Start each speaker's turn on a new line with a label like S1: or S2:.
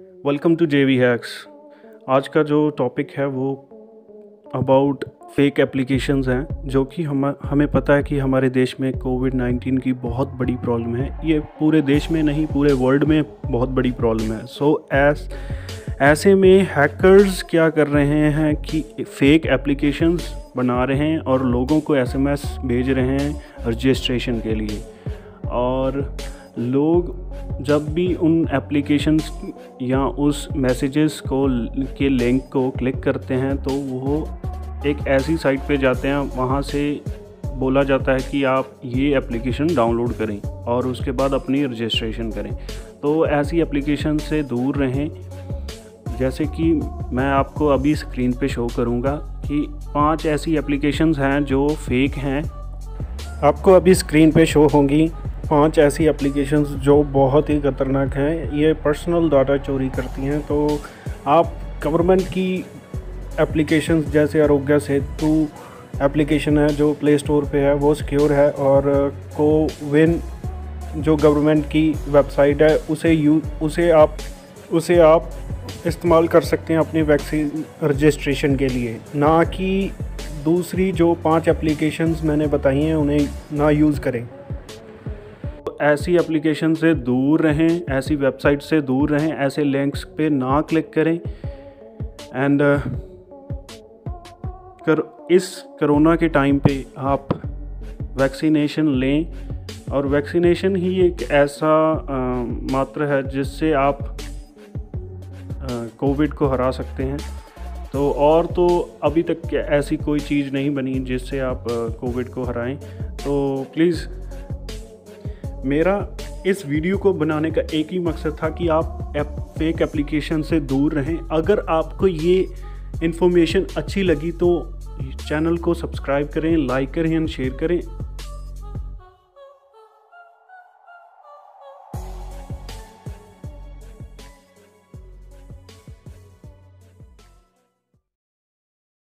S1: Welcome to J V hacks आज का जो टॉपिक है वो अबाउट फेक एप्लीकेशंस हैं जो कि हम हमें पता है कि हमारे देश में कोविड नाइन्टीन की बहुत बड़ी प्रॉब्लम है। ये पूरे देश में नहीं पूरे वर्ल्ड में बहुत बड़ी प्रॉब्लम है। सो so, एस ऐसे में हैकर्स क्या कर रहे हैं कि फेक एप्लीकेशंस बना रहे हैं और लोगों को एसएमएस भेज रहे हैं रजिस्ट्रेशन के लिए। और लोग जब भी उन एप्लीकेशंस या उस मैसेजेस को के लिंक को क्लिक करते हैं तो वो एक ऐसी साइट पे जाते हैं, वहाँ से बोला जाता है कि आप ये एप्लीकेशन डाउनलोड करें और उसके बाद अपनी रजिस्ट्रेशन करें। तो ऐसी एप्लीकेशन से दूर रहें। जैसे कि मैं आपको अभी स्क्रीन पे शो करूँगा कि पाँच ऐसी एप्लीकेशंस हैं जो फेक हैं। आपको अभी स्क्रीन पे शो होंगी। पाँच ऐसी एप्लीकेशंस जो बहुत ही ख़तरनाक हैं। ये पर्सनल डाटा चोरी करती हैं तो आप गवर्नमेंट की एप्लीकेशंस जैसे आरोग्य सेतु एप्लीकेशन है, जो प्ले स्टोर पे है, वो सिक्योर है और कोविन जो गवर्नमेंट की वेबसाइट है, उसे यू, उसे आप उसे आप इस्तेमाल कर सकते हैं अपनी वैक्सीन रजिस्ट्रेशन के लिए। ना कि दूसरी जो पाँच एप्लीकेशंस मैंने बताई हैं, उन्हें ना यूज़ करें। ऐसी एप्लीकेशन से दूर रहें ऐसी वेबसाइट से दूर रहें ऐसे लिंक्स पे ना क्लिक करें। एंड uh, कर इस कोरोना के टाइम पे आप वैक्सीनेशन लें। और वैक्सीनेशन ही एक ऐसा uh, मात्र है जिससे आप कोविड uh, को हरा सकते हैं। तो और तो अभी तक ऐसी कोई चीज़ नहीं बनी जिससे आप कोविड को हराएँ। तो प्लीज़ मेरा इस वीडियो को बनाने का एक ही मकसद था कि आप एप, फेक एप्लीकेशन से दूर रहें। अगर आपको ये इन्फॉर्मेशन अच्छी लगी तो चैनल को सब्सक्राइब करें लाइक करें एंड शेयर करें।